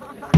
Ha ha ha!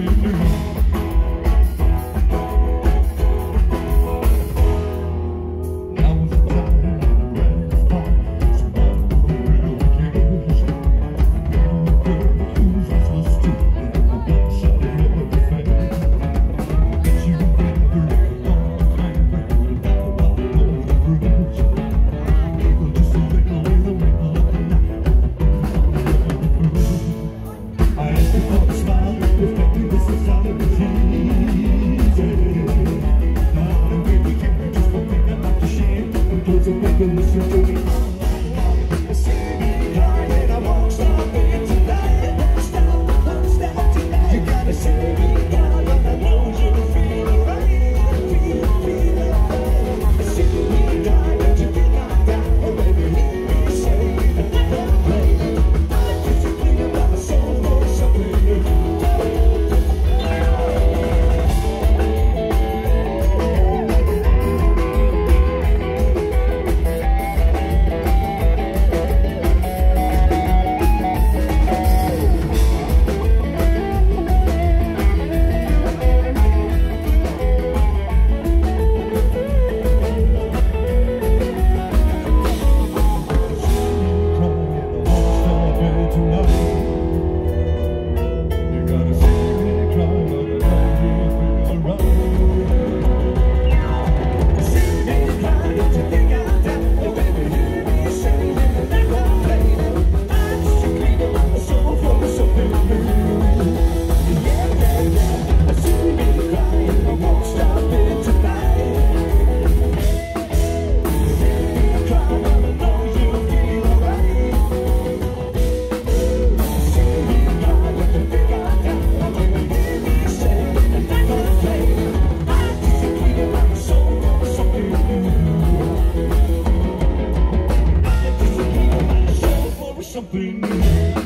mm-hmm. something